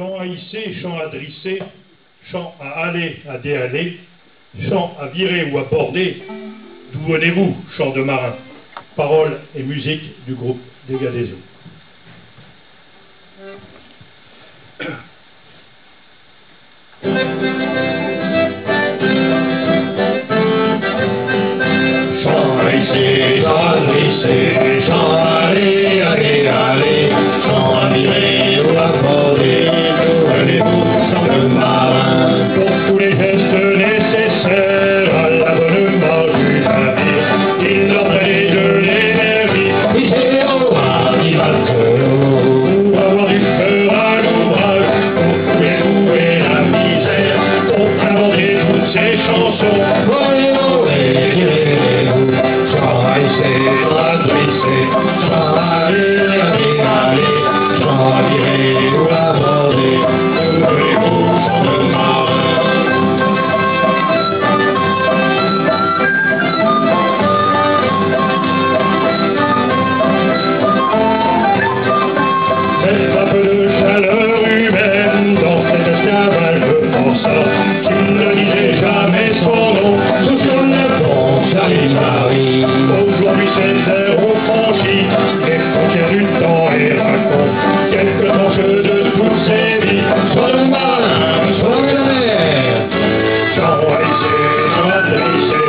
chant à hisser, chant à drisser, chant à aller, à déaller, chant à virer ou à border. D'où venez-vous, chant de marin Paroles et musique du groupe des gars always in a place.